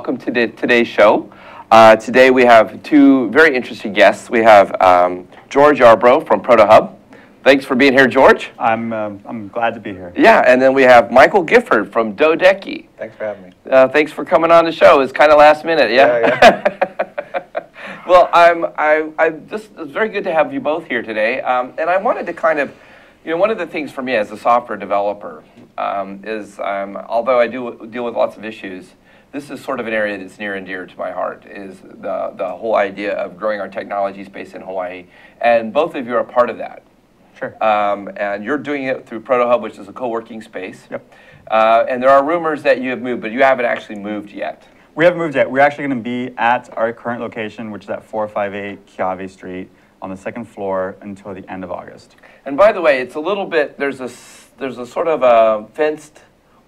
mean you. So welcome to the, today's show. Uh, today we have two very interesting guests. We have um, George Yarbrough from ProtoHub. Thanks for being here, George. I'm, um, I'm glad to be here. Yeah, and then we have Michael Gifford from Dodecki. Thanks for having me. Uh, thanks for coming on the show. It's kind of last minute, yeah. Yeah, well, I'm I I just it's very good to have you both here today, um, and I wanted to kind of, you know, one of the things for me as a software developer um, is um, although I do deal with lots of issues, this is sort of an area that's near and dear to my heart. Is the the whole idea of growing our technology space in Hawaii, and both of you are part of that. Sure. Um, and you're doing it through ProtoHub, which is a co-working space. Yep. Uh, and there are rumors that you have moved, but you haven't actually moved yet. We haven't moved yet. We're actually going to be at our current location, which is at 458 Keawe Street on the second floor until the end of August. And by the way, it's a little bit, there's a, there's a sort of a fenced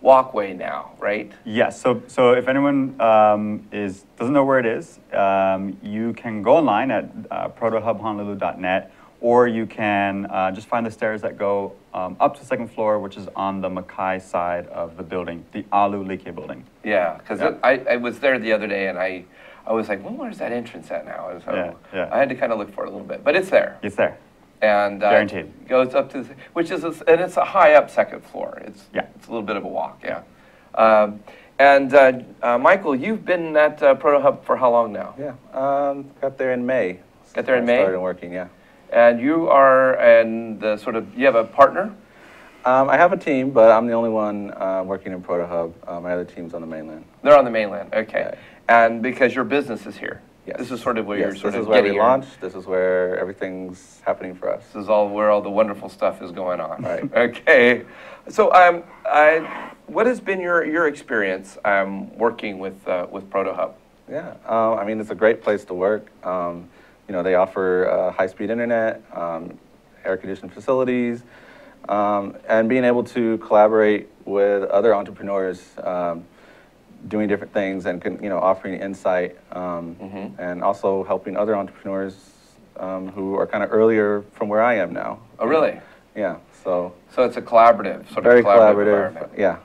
walkway now, right? Yes, so, so if anyone um, is, doesn't know where it is, um, you can go online at uh, protohubhonolulu.net or you can uh, just find the stairs that go um, up to the second floor, which is on the Makai side of the building, the Alu Like building. Yeah, because Yeah. I, I was there the other day and I, I was like, well, where's that entrance at now? And so Yeah, yeah. I had to kind of look for it a little bit, but it's there. It's there. And uh, Guaranteed. goes up to, the, which is, a, and it's a high up second floor. It's, Yeah. it's a little bit of a walk, yeah. Um, and uh, uh, Michael, you've been at uh, ProtoHub for how long now? yeah. Um, got there in May. Got there in May? Started working, yeah. And you are, and the sort of, you have a partner? Um, I have a team, but I'm the only one uh, working in ProtoHub. Uh, my other team's on the mainland. They're on the mainland, okay. Right. And because your business is here? Yes. This is sort of where yes, you're sort this of is where we your- launched. This is where everything's happening for us. This is all where all the wonderful stuff is going on. Right. Okay. So, um, I, what has been your, your experience um, working with, uh, with ProtoHub? Yeah, uh, I mean, it's a great place to work. Um, you know, they offer uh, high-speed internet, um, air-conditioned facilities, um, and being able to collaborate with other entrepreneurs um, doing different things and, you know, offering insight um, Mhm. and also helping other entrepreneurs um, who are kind of earlier from where I am now. Oh, really? Yeah, so So it's a collaborative, sort very of collaborative, collaborative. environment. Yeah.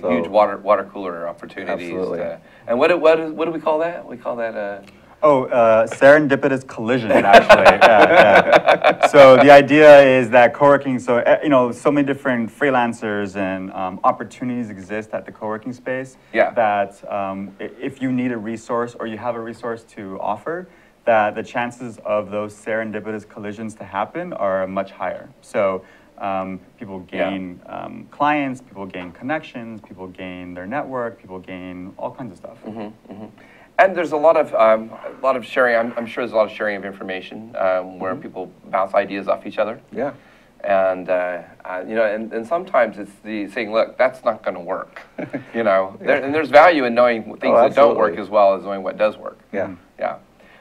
So- huge water, water cooler opportunities. Absolutely. to- and what, do- what, do- what do we call that? We call that, uh, Oh, uh, serendipitous collision, actually. yeah, yeah. So the idea is that co-working, so uh, you know, so many different freelancers and um, opportunities exist at the co-working space. Yeah. That um, if you need a resource or you have a resource to offer, that the chances of those serendipitous collisions to happen are much higher. So um, people Yeah. gain um, clients, people gain connections, people gain their network, people gain all kinds of stuff. Mm-hmm. And there's a lot of um, a lot of sharing. I'm, I'm sure there's a lot of sharing of information um, where Mm-hmm. people bounce ideas off each other. Yeah. And uh, uh, you know, and, and sometimes it's the saying, "Look, that's not going to work." you know, there, and there's value in knowing things Oh, that don't work as well as knowing what does work. Yeah. Yeah.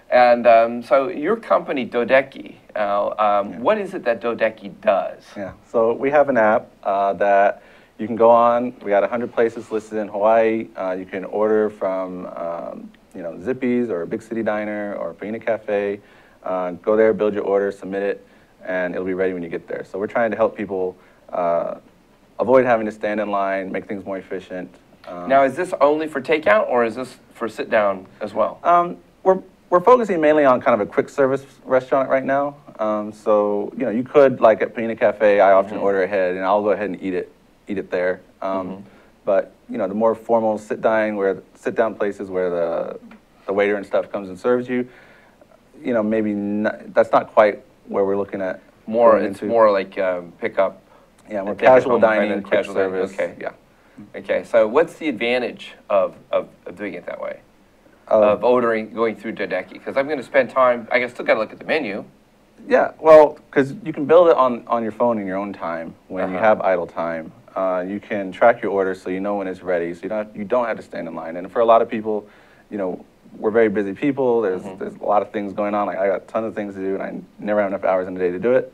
And um, so your company, Dodecki, uh, um, what is it that Dodecki does? Yeah, so we have an app uh, that you can go on. We got 100 places listed in Hawaii. Uh, you can order from, um, you know, Zippy's or a Big City Diner or a Paina Cafe. Uh, go there, build your order, submit it, and it'll be ready when you get there. So we're trying to help people uh, avoid having to stand in line, make things more efficient. Um, Now, is this only for takeout or is this for sit down as well? um, we're, we're focusing mainly on kind of a quick service restaurant right now. Um, so, you know, you could, like at Paina Cafe, I often order ahead and I'll go ahead and eat it, eat it there. Um, But, you know, the more formal sit down where, sit down places where the, the waiter and stuff comes and serves you, you know, maybe not, that's not quite where we're looking at. More, it's into. more like um, pickup. Yeah, more casual dining, quick casual dining, service. okay. Yeah. Okay, so what's the advantage of, of, of doing it that way? Uh, of ordering, going through Dodecki? Because I'm going to spend time, I still got to look at the menu. Yeah, well, because you can build it on, on your phone in your own time when you Uh-huh. have idle time. Uh, you can track your order so you know when it's ready, so you don't you don't have to stand in line. And for a lot of people, you know, we're very busy people. There's Mm-hmm. there's a lot of things going on. Like I got tons of things to do, and I never have enough hours in the day to do it.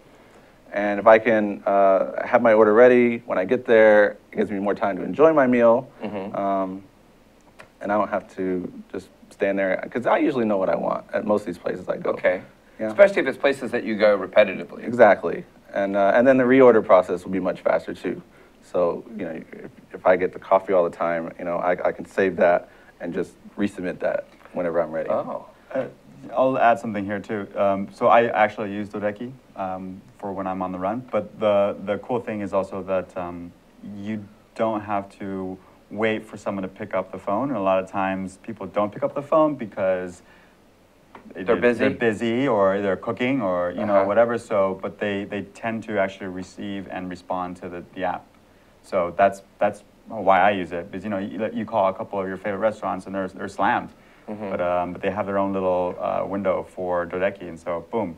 And if I can uh, have my order ready when I get there, it gives me more time to enjoy my meal. Mhm. Um, and I don't have to just stand there because I usually know what I want at most of these places I go. Okay. Yeah. Especially if it's places that you go repetitively. Exactly. And, uh, and then the reorder process will be much faster too. So, you know, if, if I get the coffee all the time, you know, I, I can save that and just resubmit that whenever I'm ready. Oh, Uh, I'll add something here too. Um, so I actually use Dodecki um, for when I'm on the run, but the, the cool thing is also that um, you don't have to wait for someone to pick up the phone. And a lot of times people don't pick up the phone because They're busy? They're busy or they're cooking or you know Uh-huh. whatever. So, but they, they tend to actually receive and respond to the, the app. So that's that's why I use it because you know you, you call a couple of your favorite restaurants and they're they're slammed, Mm-hmm. but um, but they have their own little uh, window for Dodecki and so boom,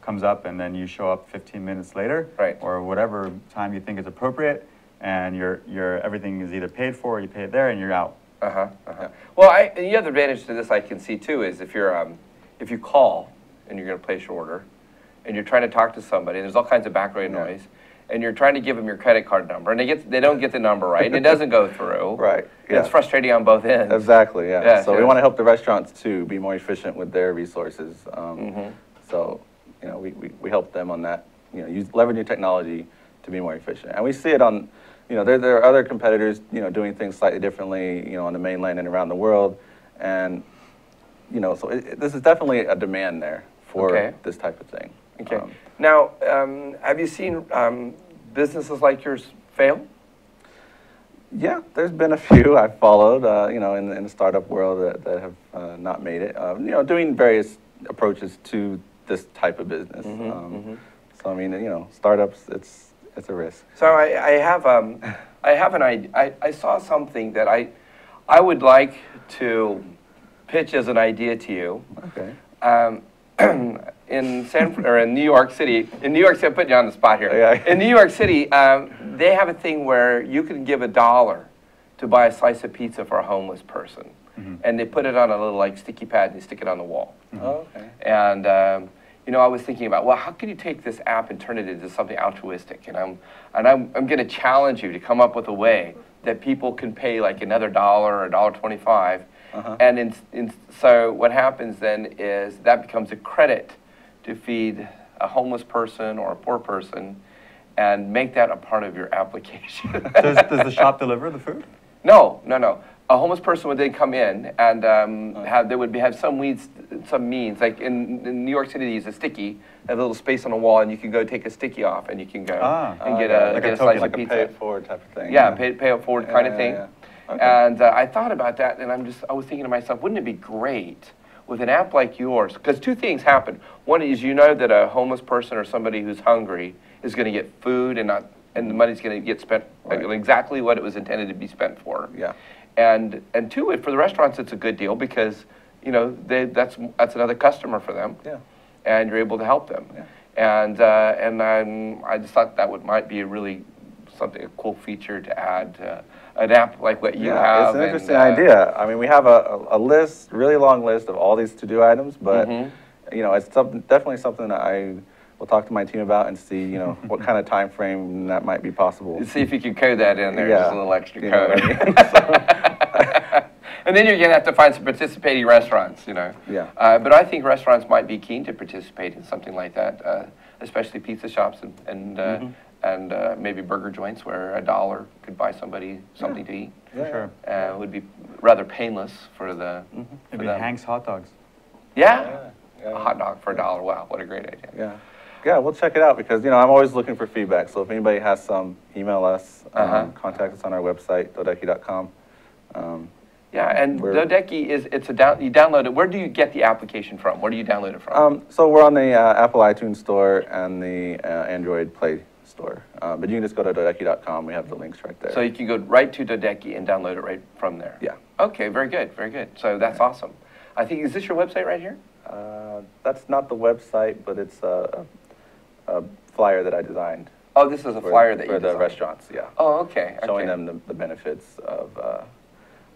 comes up and then you show up 15 minutes later Right. or whatever time you think is appropriate and your your everything is either paid for or you pay it there and you're out. uh-huh, uh-huh. Well, I, the other advantage to this I can see too is if you're, um, if you call and you're gonna place your order, and you're trying to talk to somebody, and there's all kinds of background Yeah. noise, and you're trying to give them your credit card number, and they get, they don't get the number right, and it doesn't go through. Right, and It's frustrating on both ends. Exactly, yeah. Yeah, so we want to help the restaurants too be more efficient with their resources. Um, Mhm. So, you know, we, we, we help them on that, you know, use, leveraging technology to be more efficient. And we see it on, you know, there, there are other competitors, you know, doing things slightly differently, you know, on the mainland and around the world. And, you know, so it- this is definitely a demand there for Okay. this type of thing. Okay. Um, Now, um, have you seen um, businesses like yours fail? Yeah, there's been a few I've followed, uh, you know, in, in the startup world that, that have uh, not made it. Um, you know, doing various approaches to this type of business. Mhm, um, mhm. So I mean, you know, startups, it's it's a risk. So I, I have um, I have an idea. I, I saw something that I I would like to pitch as an idea to you. Okay. Um, in San or in New York City, in New York City, I'm putting you on the spot here. Yeah. In New York City, um, they have a thing where you can give a dollar to buy a slice of pizza for a homeless person, and they put it on a little like sticky pad and you stick it on the wall. Oh, okay. And um, you know, I was thinking about, well, how can you take this app and turn it into something altruistic? And I'm and I'm, I'm going to challenge you to come up with a way that people can pay like another dollar or a dollar twenty-five. Uh-huh. And in, in, so what happens then is that becomes a credit to feed a homeless person or a poor person, and make that a part of your application. does, does the shop deliver the food? No, no, no. A homeless person would then come in and um, have they would be, have some weeds, some means. Like in, in New York City, they use a sticky, a little space on the wall, and you can go take a sticky off, and you can go Ah. and Oh, get yeah, a like get a a, slice Like of a pizza. pay it forward type of thing. Yeah, pay, pay it forward kind of Yeah, thing. Okay. And uh, I thought about that, and I'm just, I was thinking to myself, wouldn't it be great with an app like yours? Because two things happen. One is you know that a homeless person or somebody who's hungry is going to get food and not, and the money's going to get spent Right. exactly what it was intended to be spent for. Yeah. And and two, it for the restaurants, it's a good deal because you know they, that's that's another customer for them Yeah. and you're able to help them. Yeah. And uh, and um, I just thought that would might be a really something a cool feature to add to an app like what you yeah, have. it's an and, interesting uh, idea. I mean, we have a, a, list, really long list of all these to-do items, but Mhm. you know, it's something, definitely something that I will talk to my team about and see, you know, what kind of time frame that might be possible. See if you can code that in there, just a little extra You know code. I and then you're gonna have to find some participating restaurants, you know. Yeah. Uh, but I think restaurants might be keen to participate in something like that, uh, especially pizza shops and and, uh, Mhm. And uh, maybe burger joints where a dollar could buy somebody something to eat. For Yeah. sure. Uh, would be rather painless for the. for Maybe them. Hank's Haute Dogs. Yeah. Yeah, yeah. A hot dog for a dollar. Wow, what a great idea. Yeah. Yeah, we'll check it out because, you know, I'm always looking for feedback. So if anybody has some, email us, um, Uh-huh. contact us on our website, dodecki.com. Um, Yeah, and We're- Dodecki is it's a down. You download it. Where do you get the application from? Where do you download it from? um, so we're on the uh, Apple iTunes Store and the uh, Android Play Store. Uh, but you can just go to dodecki.com. We have the links right there. So you can go right to Dodecki and download it right from there. Yeah. Okay, very good, very good. So that's awesome. I think is this your website right here? Uh, that's not the website, but it's a, a, a flyer that I designed. Oh, this is a for- flyer that For you the designed. restaurants, yeah. Oh, okay. Showing okay. them the, the benefits of uh,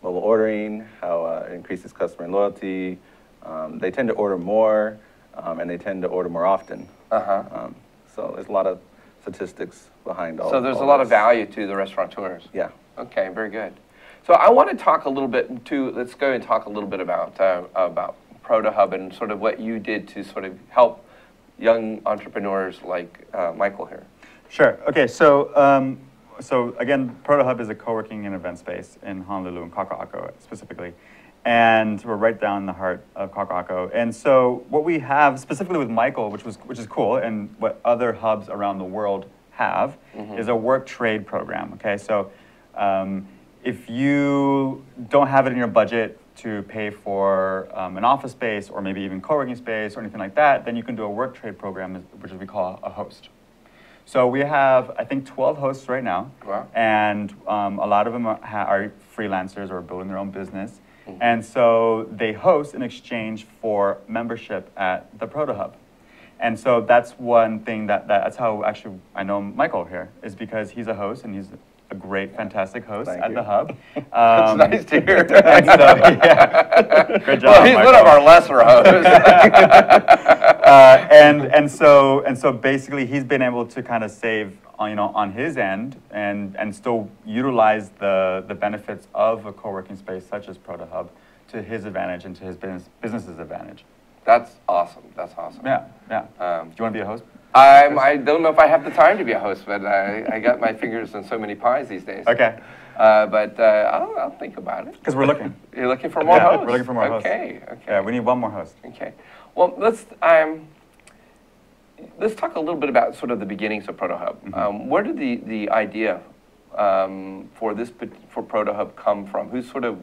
mobile ordering, how uh, it increases customer loyalty. Um, they tend to order more, um, and they tend to order more often. Uh-huh. Um, so there's a lot of statistics behind all. So there's a all lot of value to the restaurateurs. Yeah. Okay, very good. So I want to talk a little bit to Let's go and talk a little bit about uh, about ProtoHub and sort of what you did to sort of help young entrepreneurs like uh, Michael here. Sure. Okay. So um, so again, Proto Hub is a co-working and event space in Honolulu and Kaka'ako specifically. And we're right down in the heart of Kaka'ako. And so what we have specifically with Michael, which was which is cool, and what other hubs around the world have, is a work trade program. Okay, so um, if you don't have it in your budget to pay for um, an office space or maybe even co-working space or anything like that, then you can do a work trade program, which we call a host. So we have, I think, 12 hosts right now. Wow. And um, a lot of them are, are freelancers or building their own business. Mm-hmm. And so they host in exchange for membership at the Proto Hub. And so that's one thing that, that that's how actually I know Michael here is because he's a host and he's a great, fantastic host Thank at you. the hub. It's Um, nice to hear. so, yeah. Good job. Well, he's one of our lesser hosts. uh, and and so and so basically he's been able to kind of save on you know on his end and and still utilize the the benefits of a co-working space such as Proto Hub to his advantage and to his business business's advantage. That's awesome. That's awesome. Yeah, yeah. Um, Do you want to be a host? I'm, I don't know if I have the time to be a host, but I, I got my fingers in so many pies these days. Okay, Uh, but uh, I'll, I'll think about it. because we're looking. You're looking for more Yeah, hosts? we're looking for more hosts. Okay, okay. Yeah, we need one more host. Okay. Well, let's um, let's talk a little bit about sort of the beginnings of ProtoHub. Mm-hmm. Um, where did the the idea um, for this for ProtoHub come from? Who's sort of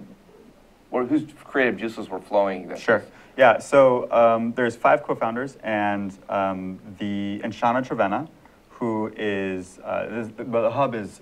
or whose creative juices were flowing? Sure. Yeah. So um, there's five co-founders, and um, the and Shauna Trevena, who is uh, this, the, the hub is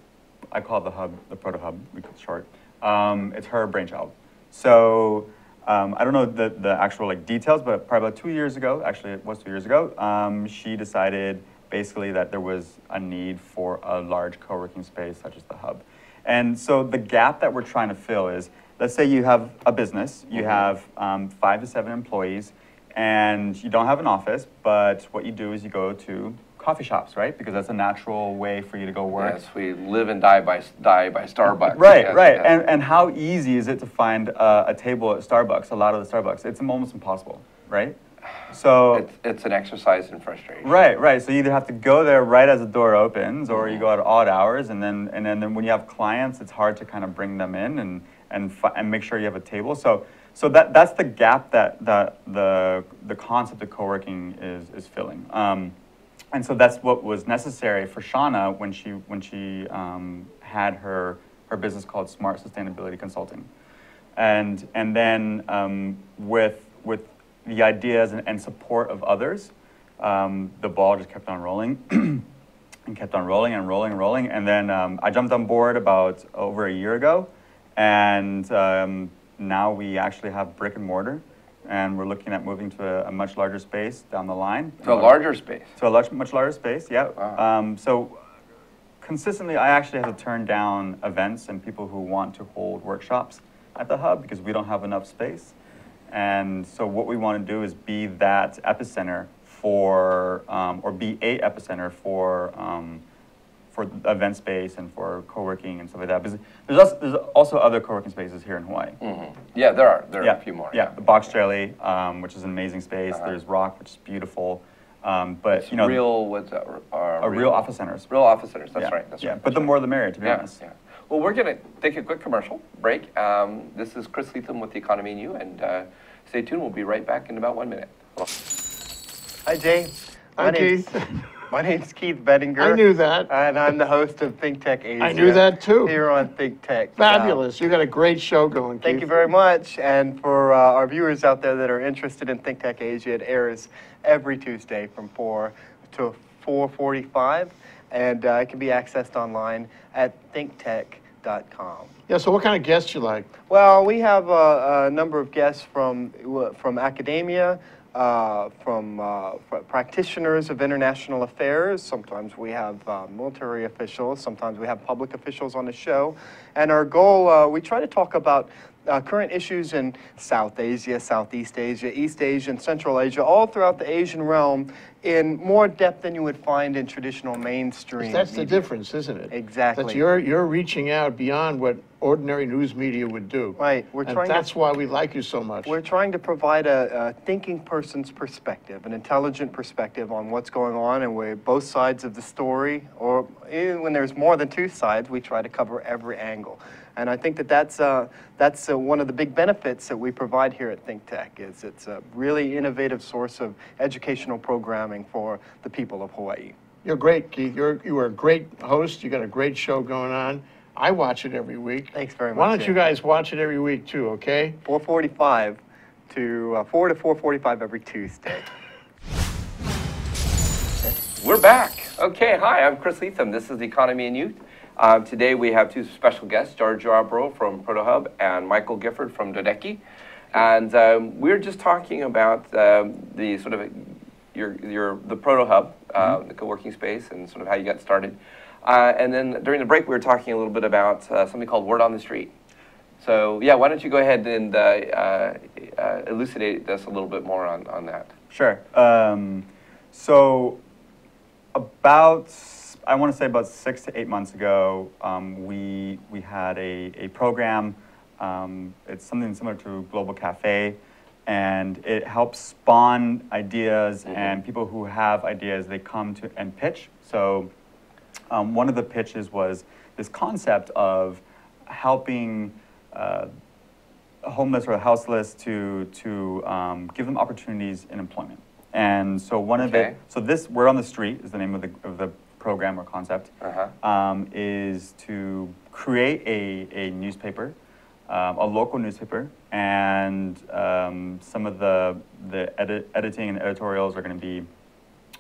I call it the hub, the ProtoHub. we call it short. Um, it's her brainchild. So um, I don't know the, the actual like details, but probably about two years ago, actually it was two years ago, um, she decided basically that there was a need for a large co-working space such as the hub. And so the gap that we're trying to fill is, let's say you have a business, you have um, five to seven employees, and you don't have an office, but what you do is you go to coffee shops, right? Because that's a natural way for you to go work. Yes, we live and die by die by Starbucks. Right, Yes, right. yes. And, and how easy is it to find uh, a table at Starbucks, a lot of the Starbucks? It's almost impossible, right? So, it's, it's an exercise in frustration. right, right. So you either have to go there right as the door opens or you go at odd hours. And then, and then, then when you have clients, it's hard to kind of bring them in and, and, and make sure you have a table. So, so that, that's the gap that, that the, the concept of co-working is, is filling. Um, and so that's what was necessary for Shauna when she when she um, had her her business called Smart Sustainability Consulting, and and then um, with with the ideas and, and support of others, um, the ball just kept on rolling. and kept on rolling and rolling and rolling. And then um, I jumped on board about over a year ago, and um, now we actually have brick and mortar, and we're looking at moving to a, a much larger space down the line. To a larger space. To a large, much larger space, yeah. Wow. Um, so consistently, I actually have to turn down events and people who want to hold workshops at the hub because we don't have enough space. And so what we want to do is be that epicenter for, um, or be a epicenter for, um, for event space and for co-working and stuff like that. Because there's also, there's also other co-working spaces here in Hawaii. Mhm. Yeah, there are. There are a few more. Yeah, the Box Jelly, um, which is an amazing space. Uh-huh. There's Rock, which is beautiful. Um, but It's you know, real. What's that? Uh, a real office centers. Real office centers. That's yeah, right. That's yeah. right. But the more the merrier, to be Yeah, honest. yeah. Well, we're going to take a quick commercial break. Um, this is Chris Lethem with the Economy and You, and uh, stay tuned. We'll be right back in about one minute. Hi, Jane. Hi, My name's- Keith. My name's Keith Bettinger. I knew that. And I'm the host of Think Tech Asia. I knew that too. Here on Think Tech. Fabulous. You got a great show going, Thank Keith. you very much. And for uh, our viewers out there that are interested in Think Tech Asia, it airs every Tuesday from 4 to 4.45. And uh, it can be accessed online at thinktech.com. Yeah, so what kind of guests you like? Well, we have a, a number of guests from from academia, uh, from uh, practitioners of international affairs. Sometimes we have uh, military officials. Sometimes we have public officials on the show. And our goal, uh, we try to talk about uh, current issues in South Asia, Southeast Asia, East Asia, and Central Asia, all throughout the Asian realm in more depth than you would find in traditional mainstream. That's the difference, isn't it? Exactly. That you're, you're reaching out beyond what ordinary news media would do. Right, we're And trying to- that's why we like you so much. We're trying to provide a, a thinking person's perspective, an intelligent perspective on what's going on and where both sides of the story, or even when there's more than two sides, we try to cover every angle. And I think that that's, uh, that's uh, one of the big benefits that we provide here at Think Tech, is it's a really innovative source of educational programming for the people of Hawaii. You're great, Keith. You're, you are a great host. You got a great show going on. I watch it every week. Thanks very much. Why don't you guys watch it every week too, okay? 445 to, uh, 4 to 445 every Tuesday. We're back. Okay, hi, I'm Chris Lethem. This is the Economy and Youth. Um, today we have two special guests, George Yarbrough from ProtoHub and Michael Gifford from Dodecki. And um, we're just talking about um, the sort of your, your the ProtoHub, uh, the co-working space, and sort of how you got started. Uh, and then during the break, we were talking a little bit about uh, something called Word on the Street. So yeah, why don't you go ahead and uh, uh, uh, elucidate this a little bit more on, on that? Sure. Um, so about, I want to say about six to eight months ago, um, we, we had a, a program. Um, it's something similar to Global Cafe, and it helps spawn ideas and people who have ideas, they come to and pitch. So um, one of the pitches was this concept of helping uh, homeless or houseless to to um, give them opportunities in employment. And so one of Okay. the so this Word on the Street is the name of the of the program or concept. Uh-huh. Um, is to create a a newspaper, um, a local newspaper, and um, some of the the edit, editing and editorials are going to be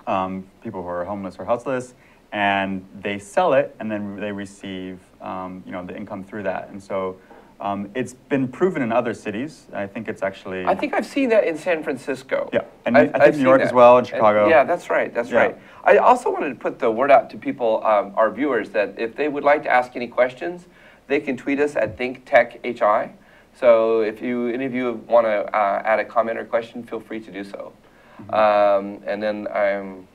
um, people who are homeless or houseless, and they sell it, and then they receive um, you know the income through that. And so um, it's been proven in other cities. I think it's actually. I think I've seen that in San Francisco. Yeah, and I've- I think I've New York that. as well, and And- Chicago. Yeah, that's right, that's Yeah. right. I also wanted to put the word out to people, um, our viewers, that if they would like to ask any questions, they can tweet us at ThinkTechHI. So if you, any of you want to uh, add a comment or question, feel free to do so. Mm-hmm. Um, and then I'm,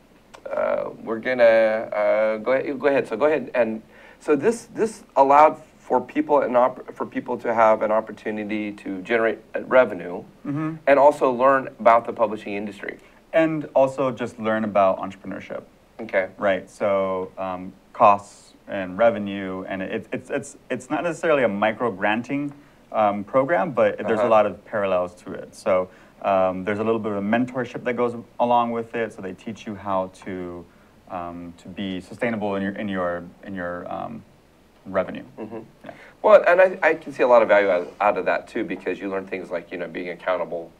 uh, we're gonna uh, go ahead. Go ahead. So go ahead and so this this allowed for people an op- for people to have an opportunity to generate uh, revenue Mm-hmm. and also learn about the publishing industry. and also just learn about entrepreneurship. Okay. Right. So um, costs and revenue, and it, it's it's it's not necessarily a micro granting um, program, but there's Uh-huh. a lot of parallels to it. So um, there's a little bit of a mentorship that goes along with it. So they teach you how to um, to be sustainable in your in your in your um, revenue. Mhm. Yeah. Well, and I, I can see a lot of value out, out of that too because you learn things like you know being accountable,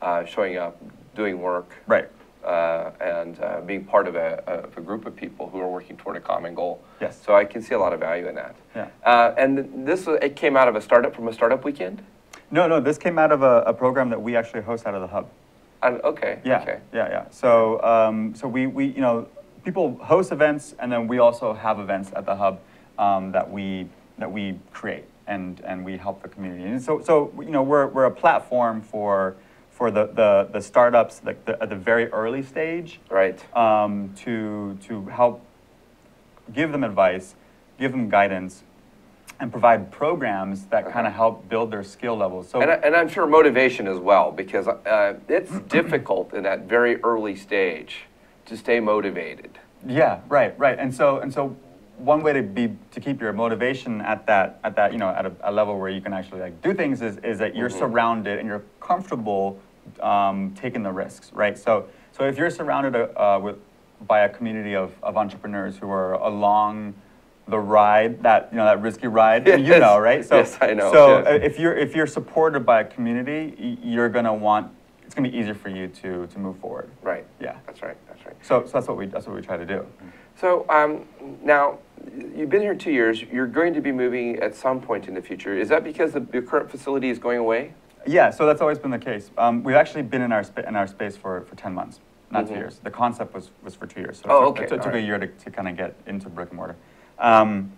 uh, showing up, doing work, Right. uh, and uh, being part of a, of a group of people who are working toward a common goal. Yes. So I can see a lot of value in that. Yeah. Uh, and this it came out of a startup from a startup weekend. No, no. This came out of a, a program that we actually host out of the hub. And, okay. Yeah, Okay. yeah, yeah. So, um, so we, we, you know, people host events, and then we also have events at the hub um, that we that we create and and we help the community. And so, so you know, we're we're a platform for for the the, the startups like the, at the very early stage Right. um, to to help give them advice, give them guidance, and provide programs that kind of help build their skill levels. So. And, I, and I'm sure motivation as well, because uh, it's difficult in that very early stage to stay motivated. Yeah, right, right. And so and so one way to be to keep your motivation at that at that you know at a, a level where you can actually like do things is, is that you're surrounded and you're comfortable um, taking the risks, right? So so if you're surrounded uh, with by a community of, of entrepreneurs who are along the ride that you know that risky ride you know right so Yes, I know, so yes. if you're if you're supported by a community you're gonna want it's gonna be easier for you to to move forward Right. Yeah. That's right. That's right. so, so that's what we that's what we try to do So um, now you've been here two years. You're going to be moving at some point in the future. Is that because the, your current facility is going away? Yeah, so that's always been the case. Um, we've actually been in our in our space for, for ten months, not two Mhm. years. The concept was, was for two years. So Oh, it took, okay, It took, took a year to, to kind of get into brick and mortar. Um,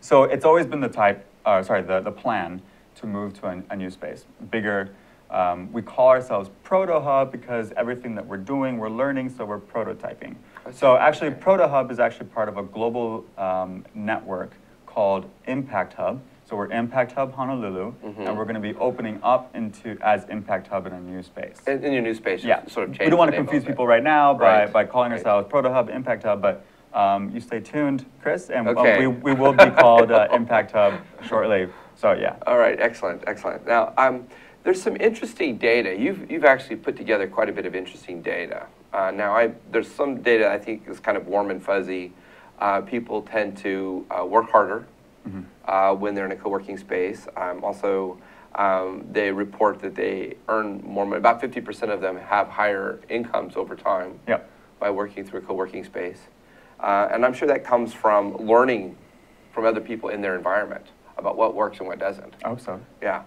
so it's always been the type, uh, sorry, the, the plan to move to a, a new space, bigger. Um, we call ourselves Proto Hub because everything that we're doing, we're learning, so we're prototyping. So actually, Proto Hub is actually part of a global um, network called Impact Hub. So we're Impact Hub Honolulu, and we're going to be opening up into as Impact Hub in a new space. In, in your new space, Yeah, sort of change we don't want to confuse people right now by, Right, by calling right. ourselves Proto Hub, Impact Hub, but um, you stay tuned, Chris, and uh, we, we will be called uh, Impact Hub shortly. So yeah, All right, excellent, excellent. Now, um, there's some interesting data. You've, you've actually put together quite a bit of interesting data. Uh, now, I, there's some data I think is kind of warm and fuzzy. Uh, people tend to uh, work harder uh, when they're in a co-working space. Um, also, um, they report that they earn more money. About 50% of them have higher incomes over time Yep. by working through a co-working space. Uh, and I'm sure that comes from learning from other people in their environment about what works and what doesn't. I hope so. Yeah.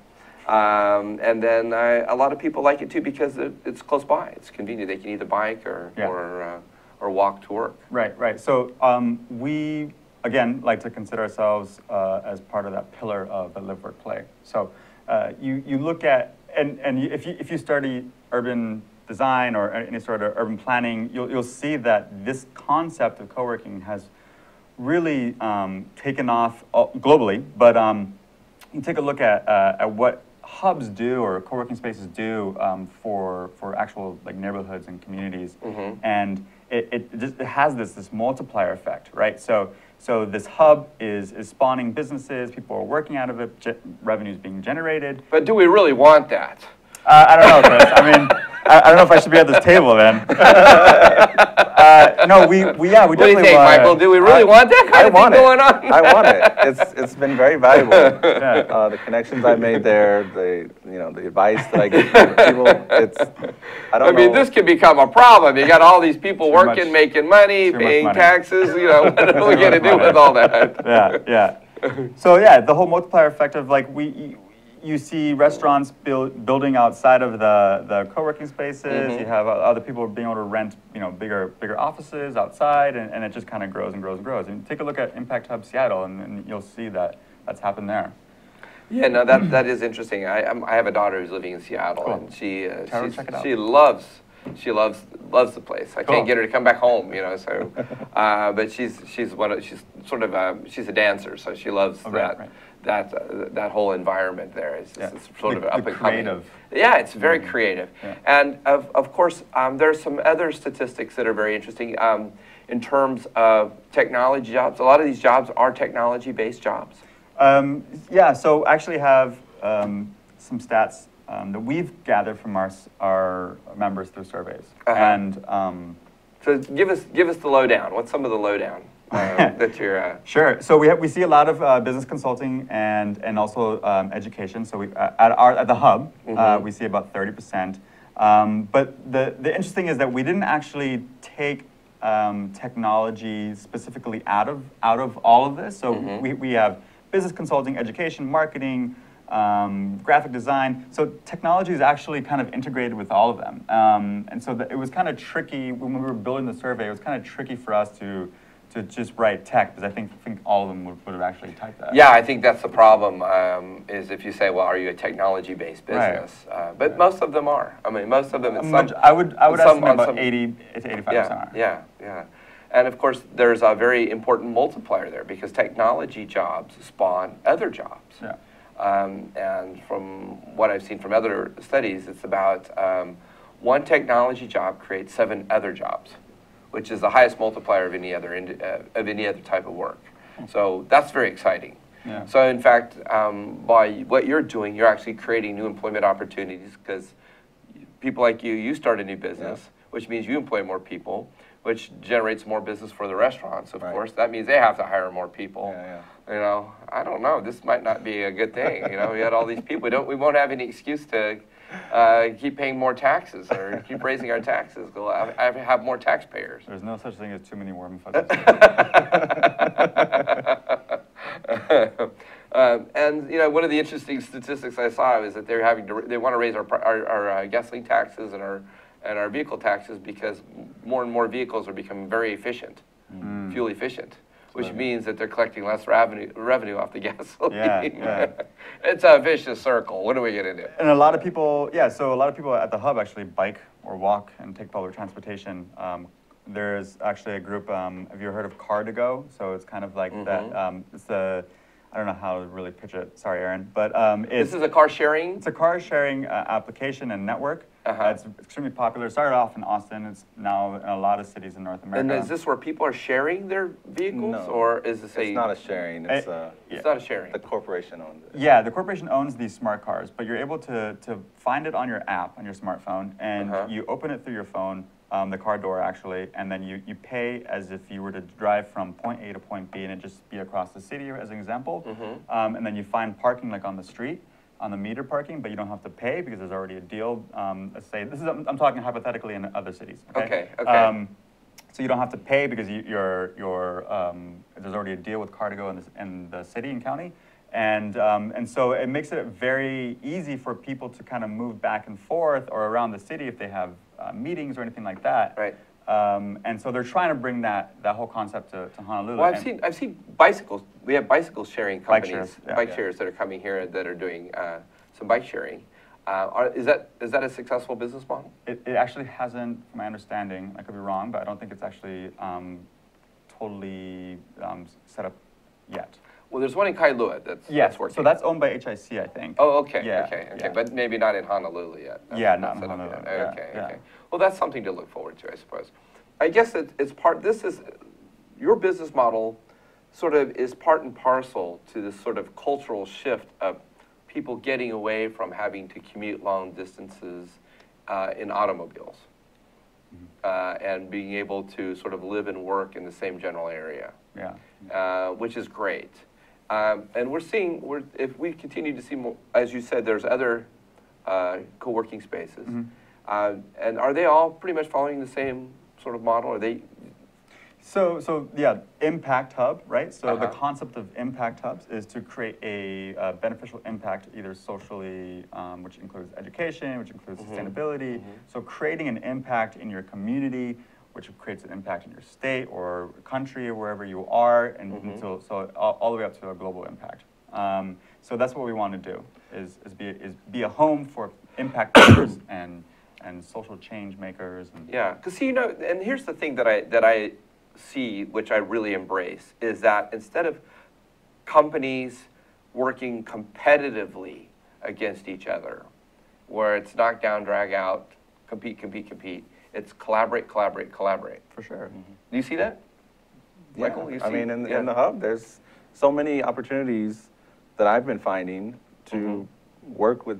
Um, and then uh, a lot of people like it too because it, it's close by. It's convenient. They can either bike or, Yeah. or, uh, or walk to work. Right, right. So um, we, again, like to consider ourselves uh, as part of that pillar of the live, work, play. So uh, you, you look at, and, and you, if, you, if you study urban design or any sort of urban planning, you'll, you'll see that this concept of co-working has really um, taken off uh, globally, but um, you take a look at, uh, at what hubs do or co-working spaces do um, for, for actual like neighborhoods and communities, and it, it just it has this this multiplier effect, right? So so this hub is is spawning businesses, people are working out of it, ge- revenues being generated. But do we really want that? Uh, I don't know, Chris. I mean, I, I don't know if I should be at this table then. no, we, we yeah we What do you think, want. Michael? Do we really I- want that kind I of want thing it. going on? I want it. It's it's been very valuable. Yeah. Uh, the connections I made there, the you know the advice that I get from people. It's I don't I mean, know. this could become a problem. You got all these people Too working, much- making money, too paying money. taxes. You know, what are we going to do with all that? yeah, yeah. So yeah, the whole multiplier effect of like we, you, see restaurants build, building outside of the, the co-working spaces. Mm-hmm. You have other people being able to rent, you know, bigger bigger offices outside, and, and it just kind of grows and grows and grows. And take a look at Impact Hub Seattle, and, and you'll see that that's happened there. Yeah, no, that, that is interesting. I, I'm, I have a daughter who's living in Seattle, Cool. and she uh, Tell her to she's- check it out. she loves she loves loves the place. I Cool. can't get her to come back home, you know. So, uh, but she's she's one of she's sort of um, she's a dancer, so she loves Oh, right, that right. That uh, that whole environment there is Yeah. it's sort The- of up and coming. creative. Yeah, it's very creative. Yeah. And of, of course, um, are some other statistics that are very interesting um, in terms of technology jobs. A lot of these jobs are technology-based jobs. Um, yeah, so actually have um, some stats um, that we've gathered from our, our members through surveys. Uh-huh. And um, So give us give us the lowdown. What's some of the lowdown uh, that you're? Uh, Sure. So we have, we see a lot of uh, business consulting and and also um, education. So we uh, at our at the hub uh, we see about thirty percent. Um, but the the interesting is that we didn't actually take um, technology specifically out of out of all of this. So we we have business consulting, education, marketing. Um, graphic design. So technology is actually kind of integrated with all of them. Um, and so the, it was kind of tricky when we were building the survey. It was kind of tricky for us to to just write tech because I think think all of them would, would have actually typed that. yeah, I think that's the problem. Um, is if you say, well, are you a technology-based Right. business? Uh, but most of them are. I mean, most of them. A It's much- I would I would some- estimate about some- eighty to eighty five yeah, percent. yeah, yeah. And of course, there's a very important multiplier there because technology jobs spawn other jobs. Yeah. Um, and from what I've seen from other studies, it's about um, one technology job creates seven other jobs, which is the highest multiplier of any other uh, of any other type of work. So that's very exciting. Yeah. So in fact, um, by what you're doing, you're actually creating new employment opportunities because people like you, you start a new business, which means you employ more people, which generates more business for the restaurants. Of Right. course, that means they have to hire more people. Yeah, You know, I don't know. This might not be a good thing. You know, we had all these people. We don't. We won't have any excuse to uh, keep paying more taxes or keep raising our taxes. We'll have, have- more taxpayers. There's no such thing as too many warm fuzzies. um, and you know, one of the interesting statistics I saw is that they're having to. They want to raise our our, our uh, gasoline taxes and our and our vehicle taxes because more and more vehicles are becoming very efficient, fuel efficient. Which means that they're collecting less revenue, revenue off the gasoline. Yeah, yeah. It's a vicious circle. What are we gonna do? And a lot of people, yeah, so a lot of people at the hub actually bike or walk and take public transportation. Um, there's actually a group, um, have you heard of car2go? So it's kind of like Mm-hmm. that, um, it's the, I don't know how to really pitch it, sorry, Aaron, but um, it's, This is a car sharing? it's a car sharing uh, application and network. Uh-huh. Uh, it's extremely popular. It started off in Austin. It's now in a lot of cities in North America. And is this where people are sharing their vehicles, No. or is this a? It's not a sharing, it's, Eh, uh, It's not a sharing. the corporation owns it. Yeah, the corporation owns these smart cars, but you're able to, to find it on your app on your smartphone, and Uh-huh. you open it through your phone, um, the car door actually, and then you, you pay as if you were to drive from point A to point B, and it just be across the city as an example. Mm-hmm. Um, and then you find parking like on the street, on the meter parking, but you don't have to pay because there's already a deal. Um, let's say this is I'm, I'm talking hypothetically in other cities. Okay. Okay, okay. Um, so you don't have to pay because you, you're, you're, um, there's already a deal with car2go in the, in the city and county. And, um, and so it makes it very easy for people to kind of move back and forth or around the city if they have uh, meetings or anything like that. Right. Um, and so they're trying to bring that, that whole concept to, to Honolulu. Well, I've And- seen, I've seen bicycles, we have bicycle sharing Bike companies, shares, yeah. bike Yeah. shares that are coming here that are doing uh, some bike sharing. Uh, are, is that, is that a successful business model? It, it actually hasn't, from my understanding, I could be wrong, but I don't think it's actually um, totally um, set up yet. Well, there's one in Kailua that's, Yes, that's working. so that's owned by HIC, I think. Oh, okay, Yeah, okay, okay, yeah. but maybe not in Honolulu yet. That's Yeah, not in Honolulu, yet. yeah, Okay, yeah. okay. Well, that's something to look forward to, I suppose. I guess it, it's part, this is, your business model sort of is part and parcel to this sort of cultural shift of people getting away from having to commute long distances uh, in automobiles. Mm-hmm. Uh, and being able to sort of live and work in the same general area Yeah. uh, which is great. Um, and we're seeing, we're, if we continue to see more, as you said, there's other uh, co-working spaces. Mm-hmm. Uh, and are they all pretty much following the same sort of model? Are they, So, so yeah, Impact Hub, right? So the Uh-huh. concept of Impact Hubs is to create a uh, beneficial impact, either socially, um, which includes education, which includes Mm-hmm. sustainability. So creating an impact in your community, which creates an impact in your state or country or wherever you are, and Mm-hmm. so, so all, all the way up to a global impact. Um, so that's what we want to do: is, is be is be a home for impact makers and and social change makers. And, yeah, because see, you know, and here's the thing that I, that I see, which I really embrace, is that instead of companies working competitively against each other, where it's knock down, drag out, compete, compete, compete, it's collaborate, collaborate, collaborate. For sure. Do you see that? Yeah, Michael, you I mean, in, yeah. in the hub, there's so many opportunities that I've been finding to Mm-hmm. work with,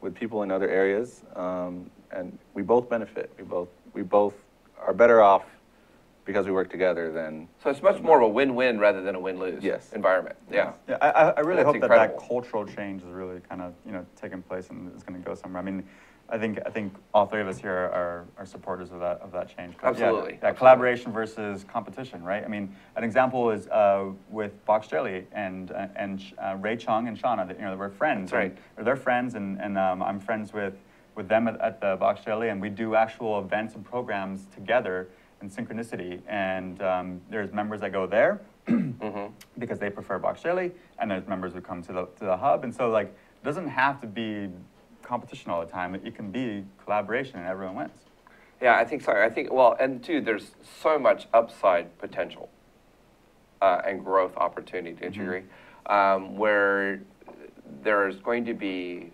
with people in other areas, um, and we both benefit. We both, we both are better off because we work together than, So it's much more of a win-win rather than a win-lose Yes. environment. Yeah. Yeah, I, I- I really That's hope that that cultural change is really kind of, you know, taking place and is going to go somewhere. I mean, I think, I think all three of us here are, are supporters of that, of that change. Yeah, Absolutely, Yeah, absolutely. collaboration versus competition, right? I mean, an example is uh, with Box Jelly and, uh, and uh, Ray Chung and Shauna, that, you know, we're friends. That's right. and- Or they're friends and, and um, I'm friends with, with them at, at the Box Jelly and we do actual events and programs together in synchronicity. And um, there's members that go there Mm-hmm. because they prefer box jelly, and there's members who come to the, to the hub. And so, like, it doesn't have to be competition all the time. It, it can be collaboration, and everyone wins. Yeah, I think so. I think, well, and two, there's so much upside potential uh, and growth opportunity, don't you agree? Um, where there's going to be,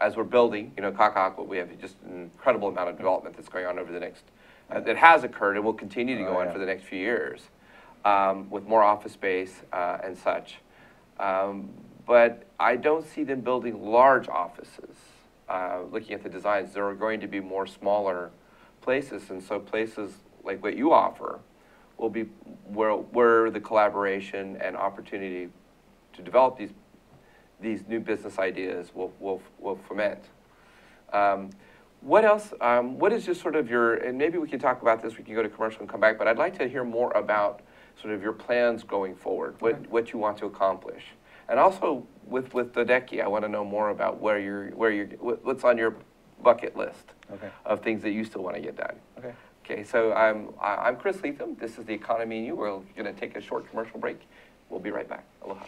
as we're building, you know, Kaka'ako, we have just an incredible amount of development that's going on over the next, uh, that has occurred and will continue to go Oh, on yeah. for the next few years um, with more office space uh, and such. Um, but I don't see them building large offices. Uh, looking at the designs, there are going to be more smaller places, and so places like what you offer will be where, where the collaboration and opportunity to develop these, these new business ideas will, will, will ferment. Um, what else, um, what is just sort of your, and maybe we can talk about this, we can go to commercial and come back, but I'd like to hear more about sort of your plans going forward, what, what you want to accomplish. And also with, with Dodecki, I want to know more about where you're, where you're, what's on your bucket list Okay. of things that you still want to get done. okay. Okay, so I'm, I- I'm Chris Lethem. This is The Economy and You. We're going to take a short commercial break. We'll be right back. Aloha.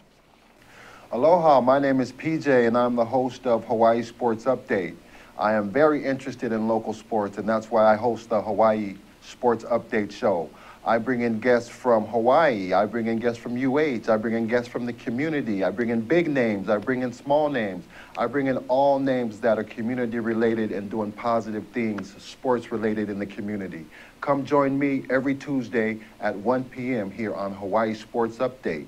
Aloha, my name is PJ and I'm the host of Hawaii Sports Update. I am very interested in local sports and that's why I host the Hawaii Sports Update show. I bring in guests from Hawaii, I bring in guests from UH, I bring in guests from the community, I bring in big names, I bring in small names, I bring in all names that are community related and doing positive things, sports related in the community. Come join me every Tuesday at 1 p.m. here on Hawaii Sports Update.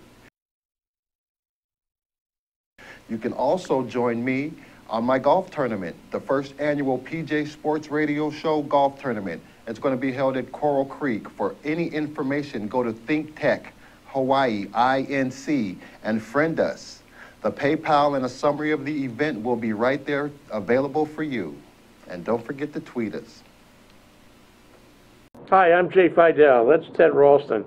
You can also join me on my golf tournament, the first annual PJ Sports Radio Show Golf Tournament. It's going to be held at Coral Creek. For any information, go to Think Tech Hawaii INC and friend us. The PayPal and a summary of the event will be right there available for you. And don't forget to tweet us. Hi, I'm Jay Fidel. That's Ted Ralston.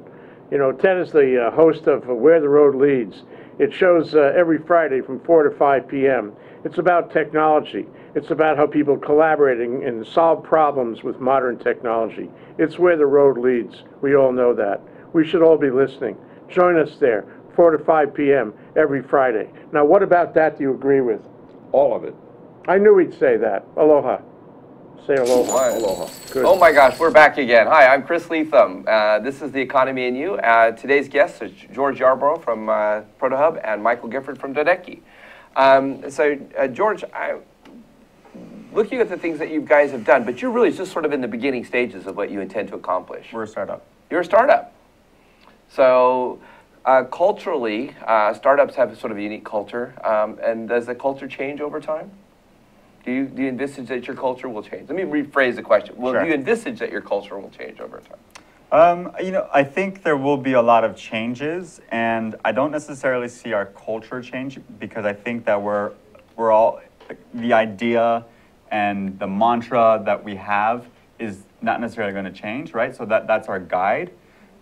You know, Ted is the uh, host of Where the Road Leads. It shows uh, every Friday from 4 to 5 p.m. It's about technology. It's about how people collaborating and solve problems with modern technology. It's where the road leads. We all know that. We should all be listening. Join us there, 4 to 5 p.m. every Friday. Now, what about that do you agree with? All of it. I knew he'd say that. Aloha. Say aloha. Aloha. Good. Oh my gosh, we're back again. Hi, I'm Chris Lethem. Uh, this is The Economy and You. Uh, today's guests are George Yarbrough from uh, ProtoHub and Michael Gifford from Dodecki. Um, so, uh, George, I, looking at the things that you guys have done, but you're really just sort of in the beginning stages of what you intend to accomplish. We're a startup. You're a startup. So, uh, culturally, uh, startups have a sort of a unique culture. Um, and does the culture change over time? Do you, do you envisage that your culture will change? Let me rephrase the question. Will Sure. you envisage that your culture will change over time? Um, you know, I think there will be a lot of changes, and I don't necessarily see our culture change because I think that we're we're all the idea and the mantra that we have is not necessarily going to change, right? So that that's our guide.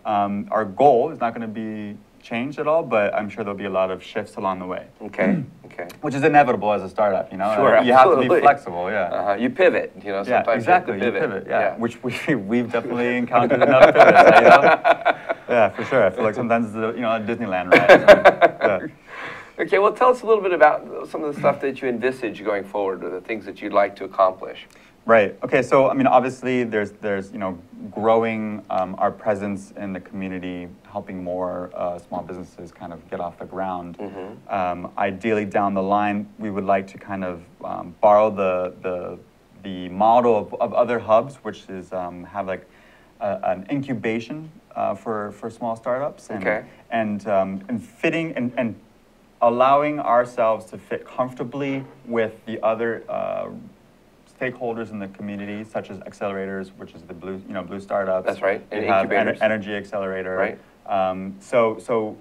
Um, our goal is not going to be changed at all, but I'm sure there'll be a lot of shifts along the way, Okay, okay. which is inevitable as a startup. You know, Sure, you have to be flexible. Yeah. Uh-huh. You pivot, you know, Yeah, exactly. you have to pivot. yeah. Which we we've definitely encountered enough pivots. You know? Yeah, for sure. I feel like sometimes it's a, you know a Disneyland ride. Yeah. Okay, well, tell us a little bit about some of the stuff that you envisage going forward, or the things that you'd like to accomplish. Right. Okay. So I mean, obviously, there's there's you know growing um, our presence in the community, helping more uh, small businesses kind of get off the ground. Um, ideally, down the line, we would like to kind of um, borrow the the the model of, of other hubs, which is um, have like a, an incubation uh, for for small startups and Okay. and um, and fitting and and allowing ourselves to fit comfortably with the other uh, stakeholders in the community, such as accelerators, which is the blue, you know, blue startups. That's right, and have incubators. Energy Accelerator. Right. Um, so, so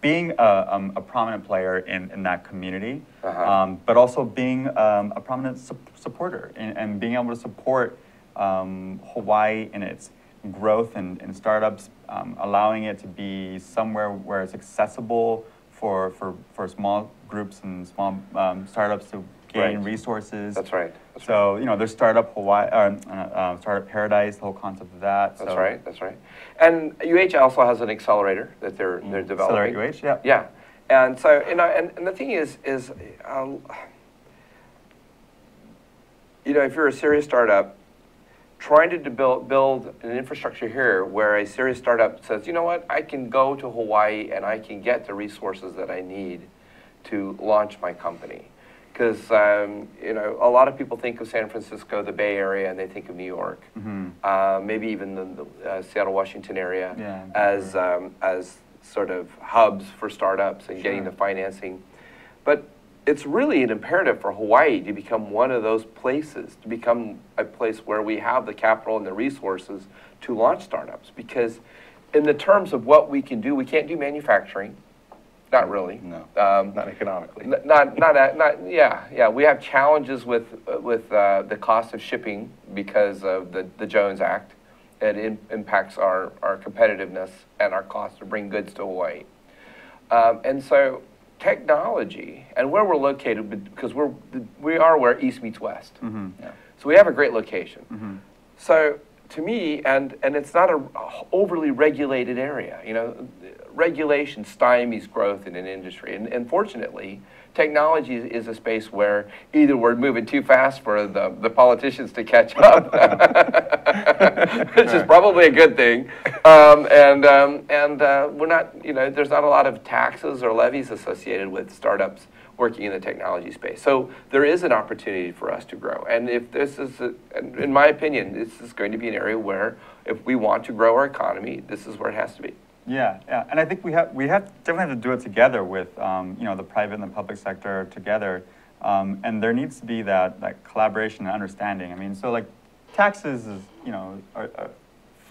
being a, um, a prominent player in, in that community, Uh-huh. um, but also being um, a prominent sup- supporter and, and being able to support um, Hawaii in its growth and, and startups, um, allowing it to be somewhere where it's accessible for, for, for small groups and small um, startups to gain Right. resources. That's right. That's So, you know, there's Startup Hawaii, uh, uh, uh, Startup Paradise, the whole concept of that. That's so- right. That's right. And UH also has an accelerator that they're they're developing. Accelerate UH, yeah. Yeah, and so you know, and, and the thing is, is um, you know, if you're a serious startup, trying to de- build build an infrastructure here where a serious startup says, you know what, I can go to Hawaii and I can get the resources that I need to launch my company. Because um, you know, a lot of people think of San Francisco, the Bay Area, and they think of New York, uh, maybe even the, the uh, Seattle, Washington area, Yeah, as um, as sort of hubs for startups and getting the financing. But it's really an imperative for Hawaii to become one of those places, to become a place where we have the capital and the resources to launch startups. Because, in the terms of what we can do, we can't do manufacturing. Not really. No, Um, not economically. N- Not, not, not, yeah, yeah, we have challenges with, with uh, the cost of shipping because of the, the Jones Act. It im- impacts our, our competitiveness and our cost to bring goods to Hawaii. Um, and so technology and where we're located, because we're, we are where east meets west. Mm-hmm. Yeah. So we have a great location. So to me, and, and it's not a overly regulated area, you know, regulation stymies growth in an industry. And, and fortunately, technology is, a space where either we're moving too fast for the, the politicians to catch up, which is probably a good thing, um, and, um, and uh, we're not, you know, there's not a lot of taxes or levies associated with startups working in the technology space. So there is an opportunity for us to grow. And if this is, a, in my opinion, this is going to be an area where if we want to grow our economy, this is where it has to be. Yeah, yeah, and I think we have we have definitely have to do it together with um, you know the private and the public sector together, um, and there needs to be that that collaboration and understanding. I mean, so like taxes is you know are, are,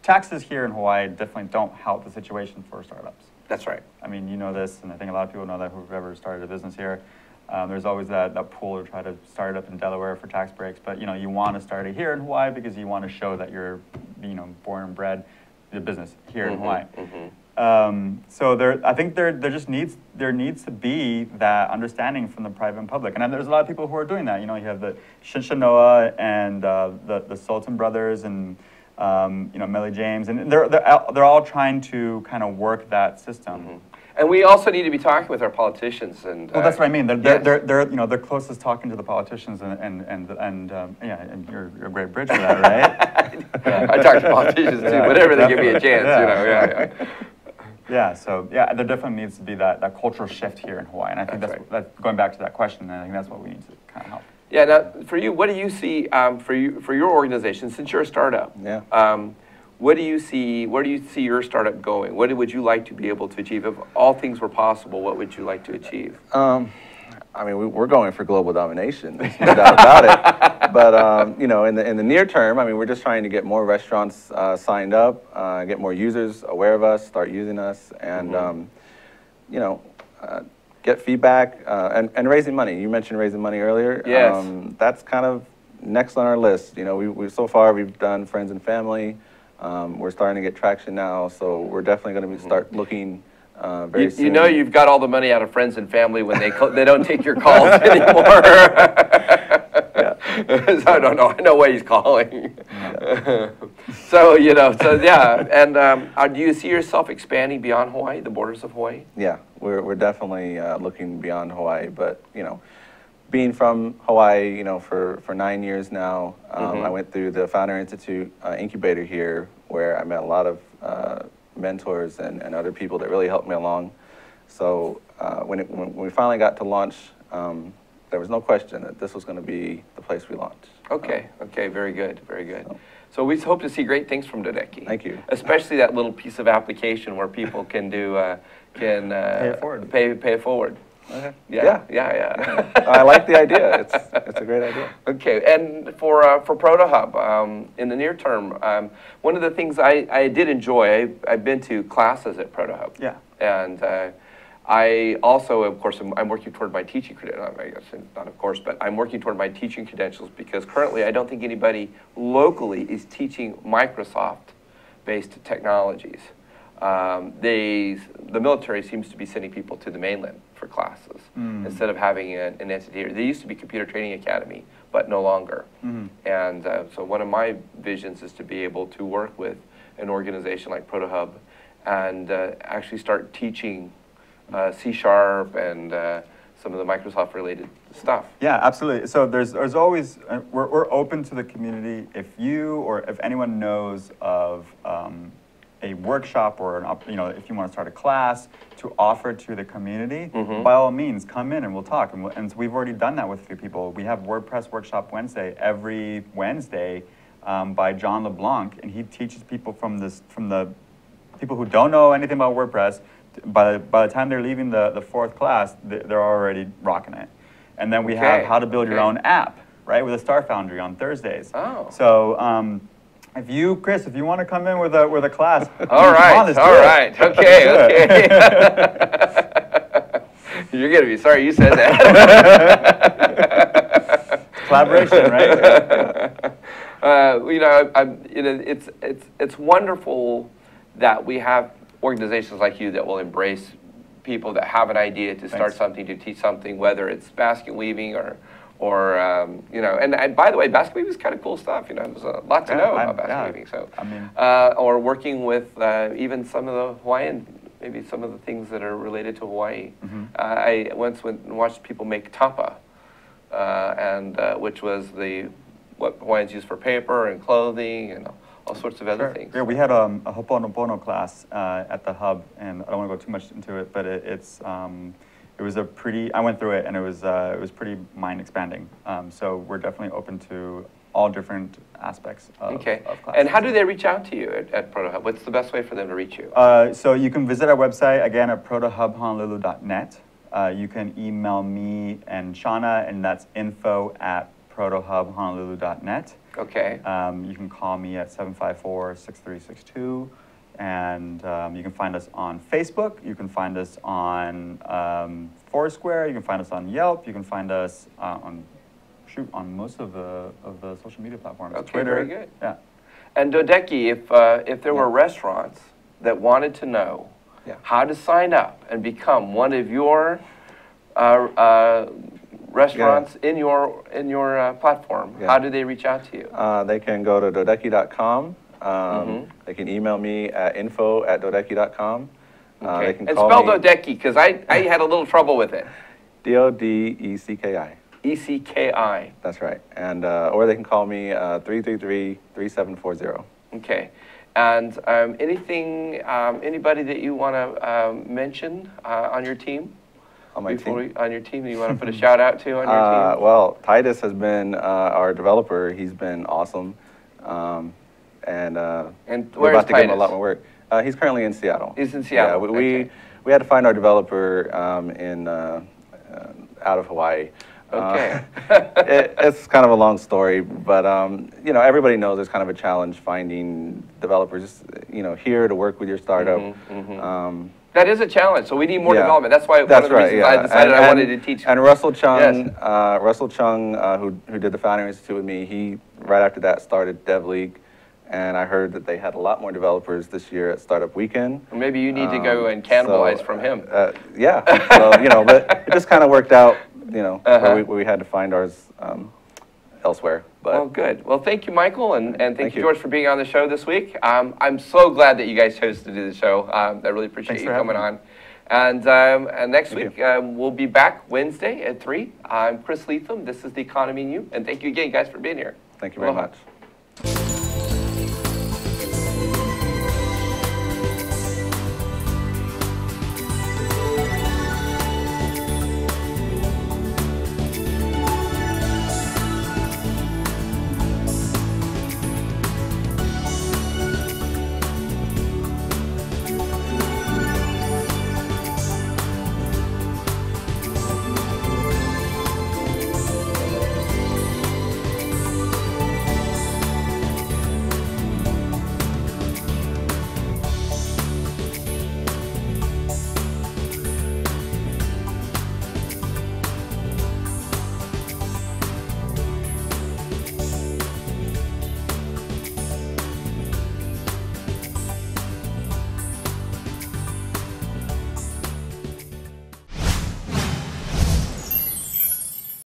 taxes here in Hawaii definitely don't help the situation for startups. That's right. I mean, you know this, and I think a lot of people know that who've ever started a business here. Um, there's always that, that pool to try to start up in Delaware for tax breaks, but you know you want to start it here in Hawaii because you want to show that you're you know born and bred the business here in Mhm, Hawaii. mhm. Um, so there, I think there, there just needs, there needs to be that understanding from the private and public. And there's a lot of people who are doing that. You know, you have the Shinshanoa and uh, the, the Sultan brothers and, um, you know, Meli James. And they're, they're, they're all trying to kind of work that system. And we also need to be talking with our politicians and. Well, that's uh, what I mean. They're, they're, yes. they're, they're, you know, they're closest talking to the politicians and, and, and, and um, yeah, and you're, you're a great bridge for that, right? I talk to politicians too, Yeah, whenever they give me a definitely. chance, you know, Yeah. yeah, yeah. Yeah, so yeah, there definitely needs to be that, that cultural shift here in Hawaii, and I think That's that's, right. that's going back to that question. And I think that's what we need to kind of help. Yeah, now, for you, what do you see, um, for you, for your organization, since you're a startup? Yeah. Um, what do you see, where do you see your startup going? What would you like to be able to achieve? If all things were possible, what would you like to achieve? Um, I mean, we, we're going for global domination. There's no doubt about it. But um, you know, in the in the near term, I mean, we're just trying to get more restaurants uh, signed up, uh, get more users aware of us, start using us, and um, you know, uh, get feedback uh, and and raising money. You mentioned raising money earlier. Yes. Um, that's kind of next on our list. You know, we, we so far we've done friends and family. Um, we're starting to get traction now, so we're definitely going to be start looking uh, very You, soon. you know you've got all the money out of friends and family when they, they don't take your calls anymore. So I don't know, I know why he's calling. So, you know, so yeah, and um, uh, do you see yourself expanding beyond Hawaii, the borders of Hawaii? Yeah, we're, we're definitely uh, looking beyond Hawaii, but, you know, being from Hawaii, you know, for, for nine years now, um, I went through the Founder Institute uh, incubator here, where I met a lot of uh, mentors and, and other people that really helped me along. So uh, when, it, when we finally got to launch, um, there was no question that this was going to be the place we launched. Okay, okay, very good, very good. So we hope to see great things from Dodecki. Thank you. Especially that little piece of application where people can do, uh, can. uh, Pay it forward. Pay, pay it forward. Okay. Yeah, yeah, yeah. I like the idea. It's, it's a great idea. Okay, and for, uh, for ProtoHub, um, in the near term, um, one of the things I, I did enjoy, I, I've been to classes at ProtoHub. Yeah. And uh, I also, of course, I'm, I'm working toward my teaching credentials, I guess, not of course, but I'm working toward my teaching credentials because currently I don't think anybody locally is teaching Microsoft-based technologies. Um, they, the military seems to be sending people to the mainland for classes instead of having an, an entity here. There used to be Computer Training Academy, but no longer. And uh, so one of my visions is to be able to work with an organization like ProtoHub and uh, actually start teaching uh, C Sharp and uh, some of the Microsoft related stuff. Yeah, absolutely. So there's, there's always, uh, we're, we're open to the community. If you or if anyone knows of um, a workshop or an, you know, if you want to start a class to offer to the community, by all means, come in and we'll talk. And, we'll, and so we've already done that with a few people. We have WordPress Workshop Wednesday every Wednesday um, by John LeBlanc, and he teaches people from this, from the people who don't know anything about WordPress, by, the- by the time they're leaving the, the fourth class, they- they're already rocking it. And then we have how to build your own app, right, with a Star Foundry on Thursdays. Oh. So um, if you, Chris, if you want to come in with a, with a class, All right, on, all it. okay, okay. You're gonna be sorry you said that. Collaboration, right? Uh, you know, I'm, you know, it's it's it's wonderful that we have organizations like you that will embrace people that have an idea to start Thanks. something, to teach something, whether it's basket weaving or or um, you know, and, and by the way, basket weaving is kind of cool stuff. You know, there's a lot to Yeah, know I'm- about basket yeah. weaving. So, I mean- uh, or working with uh, even some of the Hawaiian, maybe some of the things that are related to Hawaii. Mm-hmm. Uh, I once went and watched people make tapa, uh, and uh, which was the what Hawaiians use for paper and clothing and all sorts of other Sure. things. Yeah, we had um, a Ho'oponopono class uh, at the hub, and I don't want to go too much into it, but it, it's um, it was a pretty. I went through it, and it was uh, it was pretty mind expanding. Um, so we're definitely open to all different aspects of, Okay. of. And how do they reach out to you at, at ProtoHub? What's the best way for them to reach you? Uh, so you can visit our website again at protohubhonolulu.net. Uh, you can email me and Shauna, and that's info at protohubhonolulu.net. Okay. Um, you can call me at 754 6362. And um, you can find us on Facebook. You can find us on um, Foursquare. You can find us on Yelp. You can find us uh, on, shoot, on most of the, of the social media platforms. Okay, Twitter. very good. Yeah. And Dodecki, if, uh, if there were restaurants that wanted to know Yeah. how to sign up and become one of your uh, uh, restaurants in your, in your uh, platform, Yeah. how do they reach out to you? Uh, they can go to dodecki.com. Um, Mm-hmm. They can email me at info at dodecki.com. Uh, Okay. they can And spell me Dodecki, because I, I had a little trouble with it. D O D E C K I. E E-C-K-I. That's right. And uh, or they can call me uh, 333-3740. Okay. And um, anything, um, anybody that you want to um, mention uh, on your team? On my Before team. we- On your team, that you want to put a shout out to on your Uh, team? well, Titus has been uh, our developer. He's been awesome. Um, and uh, And we're about to give him a lot more work. Uh, he's currently in Seattle. He's in Seattle, Yeah, we, we, okay. we had to find our developer um, in uh, uh, out of Hawaii. Okay. Uh, it, it's kind of a long story, but um, you know everybody knows there's kind of a challenge finding developers, you know, here to work with your startup. Mm-hmm, Um, That is a challenge, so we need more yeah. development. That's why, one That's of the right, reasons I decided And- I wanted to teach. And Russell Chung, Yes. uh, Russell Chung, uh, who who did the Foundry Institute with me, he right after that started DevLeague, and I heard that they had a lot more developers this year at Startup Weekend. Or Maybe you need to go Um, and cannibalize so, from him. Uh, yeah, so, you know, but it just kind of worked out, you know, Uh-huh. where, we, where we had to find ours um, elsewhere. But Well, good. Well, thank you, Michael, and, and thank, Thank you. George, for being on the show this week. Um, I'm so glad that you guys chose to do the show. Um, I really appreciate Thanks you coming on. And, um, and next Thank week, um, we'll be back Wednesday at 3. I'm Chris Lethem. This is The Economy You. And thank you again, guys, for being here. thank you very Aloha. much.